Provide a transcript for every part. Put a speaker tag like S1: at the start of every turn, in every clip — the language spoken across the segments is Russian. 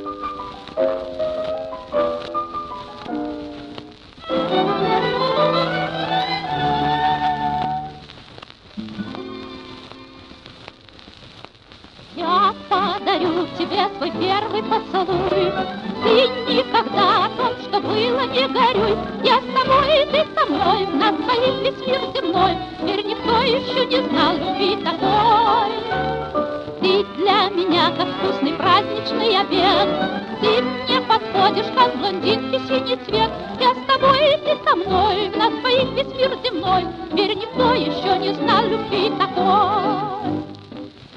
S1: Я подарю тебе свой первый поцелуй. Ты никогда о том, что было, не горюй. Я с тобой, ты со мной, на двоих весь мир земной. Теперь еще не знал любви такой. Как вкусный праздничный обед. Ты мне подходишь, как блондинке синий цвет. Я с тобой, и ты со мной, на двоих весь мир земной. Теперь никто еще не знал любви такой.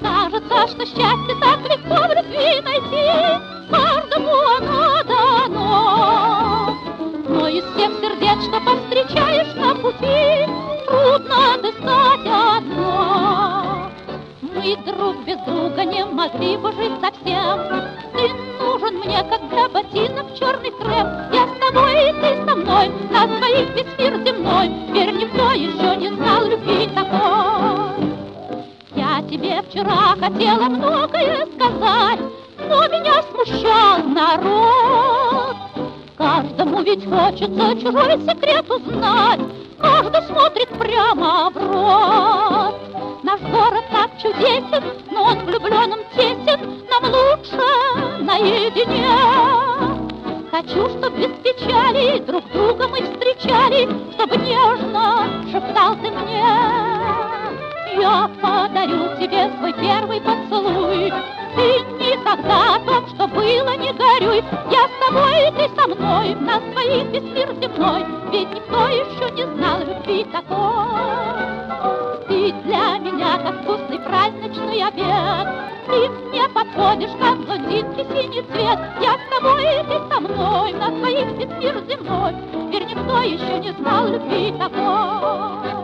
S1: Кажется, что счастье так легко в любви найти, Мы друг без друга не могли бы жить совсем. Ты нужен мне, как для ботинок черный крем. Я с тобой, и ты со мной, на двоих весь мир земной. Теперь никто еще не знал любви такой. Я тебе вчера хотела многое сказать, но меня смущал народ. Каждому ведь хочется чужой секрет узнать, каждый смотрит влюбленным тесен, нам лучше наедине. Хочу, чтоб без печали друг друга мы встречали, Чтобы нежно шептал ты мне. Я подарю тебе свой первый поцелуй. Ты никогда о том, что было, не горюй. Я с тобой, и ты со мной, нас двоих весь мир земной. Ведь никто еще не знал любви такой. Ты для меня, как вкусный праздничный обед. Ты мне подходишь, как блондинки синий цвет. Я с тобой, и ты со мной, нас двоих весь мир земной. Теперь никто еще не знал любви такой.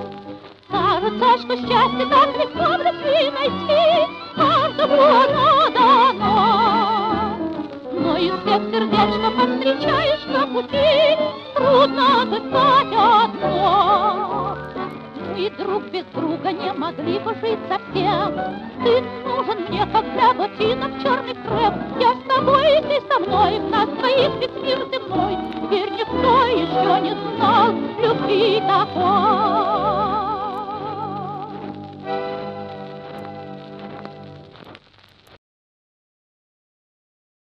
S1: Кажется, что счастье так легко в любви найти, Каждому оно дано. Но из всех сердец, что повстречаешь на пути, Трудно отыскать. И друг без друга не могли бы жить совсем. Ты нужен мне, как для ботинок черный крем. Я с тобой, и ты со мной, в нас двоих весь мир земной. Теперь никто еще не знал любви такой.